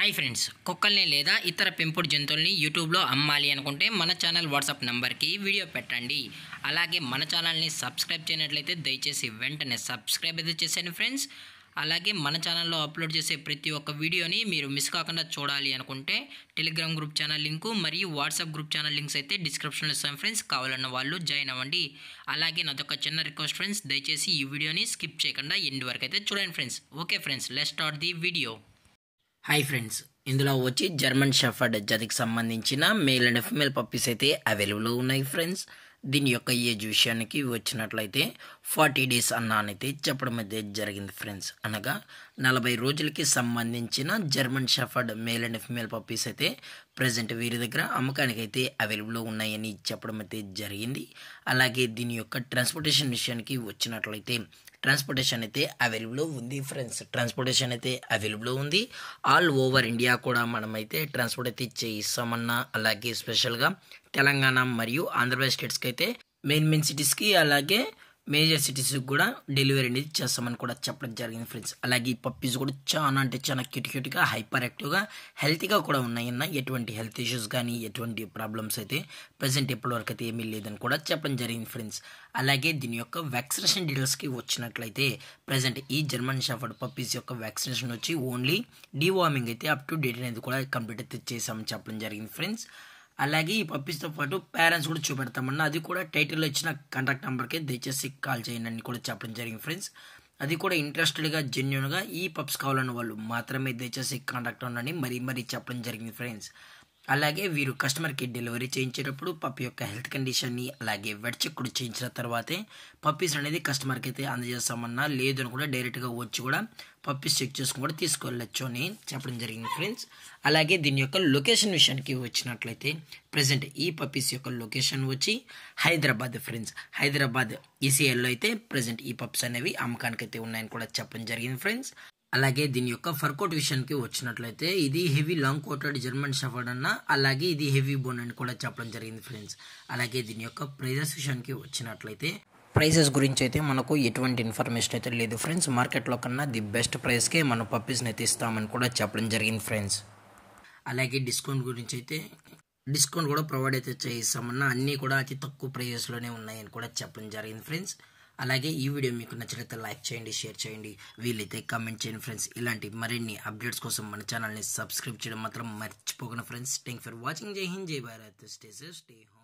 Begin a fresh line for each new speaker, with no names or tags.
Hi friends కుక్కల్ని లేదా ఇతర పెంపుడు జంతువుల్ని యూట్యూబ్లో అమ్మాలి అనుకుంటే మన ఛానల్ వాట్సాప్ నంబర్కి వీడియో పెట్టండి. అలాగే మన ఛానల్ని సబ్స్క్రైబ్ చేయనట్లయితే దయచేసి వెంటనే సబ్స్క్రైబ్ అయితే చేసాను ఫ్రెండ్స్ అలాగే మన ఛానల్లో అప్లోడ్ చేసే ప్రతి ఒక్క వీడియోని మీరు మిస్ కాకుండా చూడాలి అనుకుంటే టెలిగ్రామ్ గ్రూప్ ఛానల్ లింకు మరియు వాట్సాప్ గ్రూప్ ఛానల్ లింక్స్ అయితే డిస్క్రిప్షన్లో ఇస్తాం ఫ్రెండ్స్ కావాలన్న వాళ్ళు జాయిన్ అవ్వండి. అలాగే నాదొక చిన్న రిక్వెస్ట్ ఫ్రెండ్స్ దయచేసి ఈ వీడియోని స్కిప్ చేయకుండా ఎండ్ వరకు అయితే చూడండి friends okay friends let start the video hi friends ఇందులో వచ్చి జర్మన్ షెఫర్డ్ జతికి సంబంధించిన మేల్ అండ్ ఫిమేల్ పప్పీస్ అయితే అవైలబుల్ ఉన్నాయి ఫ్రెండ్స్ దీని యొక్క ఏజ్ విషయానికి వచ్చినట్లయితే ఫార్టీ డేస్ అన్నానైతే చెప్పడం అయితే జరిగింది ఫ్రెండ్స్ అనగా నలభై రోజులకి సంబంధించిన German shepherd male and female puppies అయితే ప్రజెంట్ వీరి దగ్గర అమ్మకానికి అయితే అవైలబుల్లో ఉన్నాయని చెప్పడం అయితే జరిగింది. అలాగే దీని యొక్క ట్రాన్స్పోర్టేషన్ విషయానికి వచ్చినట్లయితే ట్రాన్స్పోర్టేషన్ అయితే అవైలబుల్లో ఉంది ఫ్రెండ్స్. ట్రాన్స్పోర్టేషన్ అయితే అవైలబుల్లో ఉంది. ఆల్ ఓవర్ ఇండియా కూడా మనమైతే ట్రాన్స్పోర్ట్ అయితే చేయిస్తామన్నా అలాగే స్పెషల్గా తెలంగాణ మరియు ఆంధ్రప్రదేశ్ స్టేట్స్కి అయితే మెయిన్ మెయిన్ సిటీస్కి అలాగే మేజర్ సిటీస్కి కూడా డెలివరీ అనేది చేస్తామని కూడా చెప్పడం జరిగింది ఫ్రెండ్స్. అలాగే ఈ పప్పీస్ కూడా చాలా అంటే చాలా క్యూట్ క్యూట్గా హైపర్ యాక్టివ్గా హెల్తీగా కూడా ఉన్నాయన్న ఎటువంటి హెల్త్ ఇష్యూస్ కానీ ఎటువంటి ప్రాబ్లమ్స్ అయితే ప్రజెంట్ ఇప్పటివరకు అయితే ఏమీ లేదని కూడా చెప్పడం జరిగింది ఫ్రెండ్స్. అలాగే దీని యొక్క వ్యాక్సినేషన్ డీటెయిల్స్కి వచ్చినట్లయితే ప్రజెంట్ ఈ జర్మన్ షాఫర్డ్ పప్పీస్ యొక్క వ్యాక్సినేషన్ వచ్చి ఓన్లీ డీవార్మింగ్ అయితే అప్ టు డేట్ అనేది కూడా కంప్లీట్ అయితే చేసామని చెప్పడం జరిగింది ఫ్రెండ్స్. అలాగే ఈ పప్పీస్తో పాటు పేరెంట్స్ కూడా చూపెడతామన్నా అది కూడా టైటిల్లో ఇచ్చిన కాంటాక్ట్ నెంబర్కి దయచేసి కాల్ చేయండి అని కూడా చెప్పడం జరిగింది ఫ్రెండ్స్ అది కూడా ఇంట్రెస్టెడ్గా జెన్యున్గా ఈ పప్స్ కావాలన్న వాళ్ళు మాత్రమే దయచేసి కాంటాక్ట్ అవ్వండి మరీ మరీ చెప్పడం జరిగింది ఫ్రెండ్స్ అలాగే వీరు కస్టమర్కి డెలివరీ చేయించేటప్పుడు పప్పి యొక్క హెల్త్ కండిషన్ని అలాగే వెట్ కూడా చేయించిన తర్వాతే పప్పీస్ అనేది కస్టమర్కి అయితే అందజేస్తామన్నా లేదు అని కూడా డైరెక్ట్గా వచ్చి కూడా పప్పీస్ చెక్ చేసుకుని కూడా తీసుకెళ్ళచ్చు అని చెప్పడం జరిగింది ఫ్రెండ్స్ అలాగే దీని యొక్క లొకేషన్ విషయానికి వచ్చినట్లయితే ప్రజెంట్ ఈ పప్పీస్ యొక్క లొకేషన్ వచ్చి హైదరాబాద్ ఫ్రెండ్స్ హైదరాబాద్ ఈసీఎల్లో అయితే ప్రజెంట్ ఈ పప్స్ అనేవి అమ్మకానికి అయితే ఉన్నాయని కూడా చెప్పడం జరిగింది ఫ్రెండ్స్ అలాగే దీని యొక్క ఫర్కోట్ విషయానికి వచ్చినట్లయితే ఇది heavy long coated German shepherd అన్న అలాగే ఇది హెవీ బోన్ అని కూడా చెప్పడం జరిగింది ఫ్రెండ్స్ అలాగే దీని యొక్క ప్రైజెస్ విషయానికి వచ్చినట్లయితే ప్రైసెస్ గురించి అయితే మనకు ఎటువంటి ఇన్ఫర్మేషన్ అయితే లేదు ఫ్రెండ్స్ మార్కెట్లో కన్నా ది బెస్ట్ ప్రైస్కే మనం పప్పీస్ని అయితే ఇస్తామని కూడా చెప్పడం జరిగింది ఫ్రెండ్స్ అలాగే డిస్కౌంట్ గురించి అయితే డిస్కౌంట్ కూడా ప్రొవైడ్ అయితే చేయిస్తామన్నా అన్నీ కూడా అతి తక్కువ ప్రైజెస్లోనే ఉన్నాయని కూడా చెప్పడం జరిగింది ఫ్రెండ్స్ అలాగే ఈ వీడియో మీకు నచ్చినట్లయితే లైక్ చేయండి షేర్ చేయండి. వీలైతే కామెంట్ చేయండి ఫ్రెండ్స్ ఇలాంటి మరిన్ని అప్డేట్స్ కోసం మన ఛానల్ని సబ్స్క్రైబ్ చేయడం మాత్రం మర్చిపోకండి ఫ్రెండ్స్ థ్యాంక్ ఫర్ వాచింగ్ జై హింద్ జై భారత్. Stay stay home